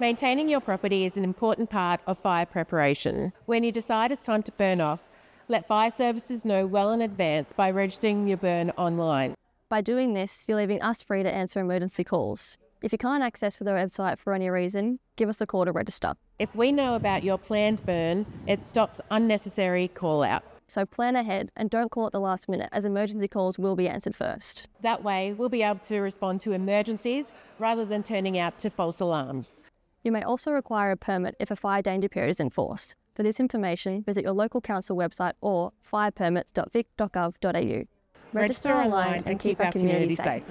Maintaining your property is an important part of fire preparation. When you decide it's time to burn off, let fire services know well in advance by registering your burn online. By doing this, you're leaving us free to answer emergency calls. If you can't access the website for any reason, give us a call to register. If we know about your planned burn, it stops unnecessary call outs. So plan ahead and don't call at the last minute as emergency calls will be answered first. That way, we'll be able to respond to emergencies rather than turning out to false alarms. You may also require a permit if a fire danger period is enforced. For this information, visit your local council website or firepermits.vic.gov.au. Register online and keep our community safe.